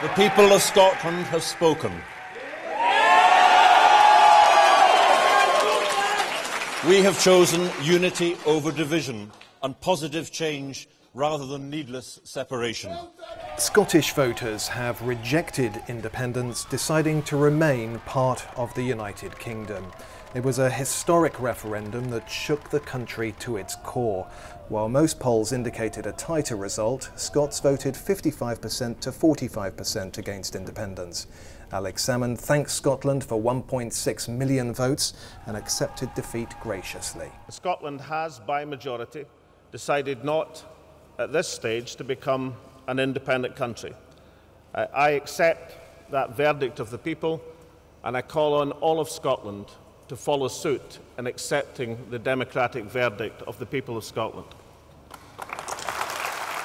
The people of Scotland have spoken. We have chosen unity over division and positive change rather than needless separation. Scottish voters have rejected independence, deciding to remain part of the United Kingdom. It was a historic referendum that shook the country to its core. While most polls indicated a tighter result, Scots voted 55% to 45% against independence. Alex Salmond thanks Scotland for 1.6 million votes and accepted defeat graciously. Scotland has, by majority, decided not at this stage to become an independent country. I accept that verdict of the people and I call on all of Scotland to follow suit in accepting the democratic verdict of the people of Scotland.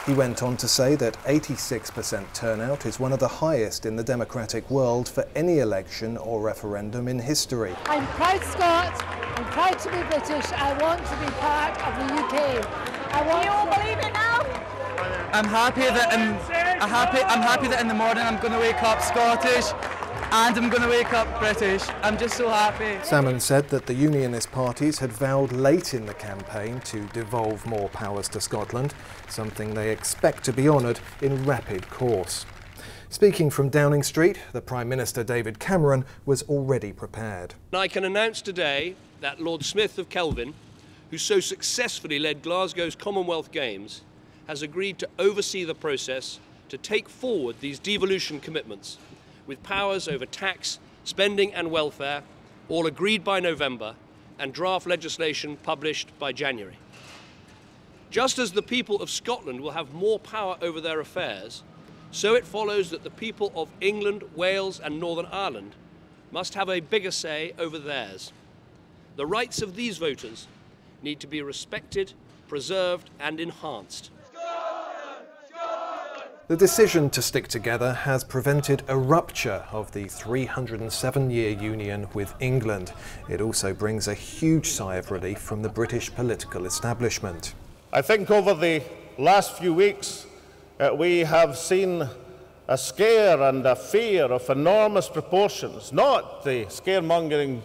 He went on to say that 86% turnout is one of the highest in the democratic world for any election or referendum in history. I'm proud Scot, I'm proud to be British, I want to be part of the UK. I want you all to... believe it now? I'm happy that in, I'm happy, I'm happy that in the morning I'm going to wake up Scottish and I'm going to wake up British. I'm just so happy. Salmond said that the Unionist parties had vowed late in the campaign to devolve more powers to Scotland, something they expect to be honoured in rapid course. Speaking from Downing Street, the Prime Minister David Cameron was already prepared. I can announce today that Lord Smith of Kelvin, who so successfully led Glasgow's Commonwealth Games, has agreed to oversee the process to take forward these devolution commitments with powers over tax, spending and welfare, all agreed by November, and draft legislation published by January. Just as the people of Scotland will have more power over their affairs, so it follows that the people of England, Wales and Northern Ireland must have a bigger say over theirs. The rights of these voters need to be respected, preserved and enhanced. The decision to stick together has prevented a rupture of the 307 year union with England. It also brings a huge sigh of relief from the British political establishment. I think over the last few weeks, uh, we have seen a scare and a fear of enormous proportions, not the scaremongering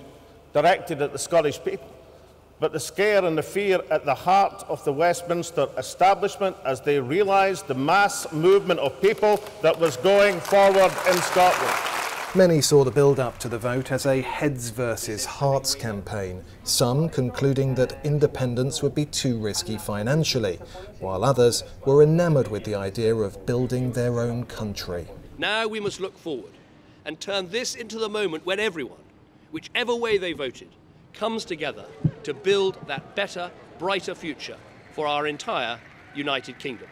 directed at the Scottish people, but the scare and the fear at the heart of the Westminster establishment as they realised the mass movement of people that was going forward in Scotland. Many saw the build up to the vote as a heads versus hearts campaign, some concluding that independence would be too risky financially, while others were enamoured with the idea of building their own country. Now we must look forward and turn this into the moment when everyone, whichever way they voted, comes together to build that better, brighter future for our entire United Kingdom.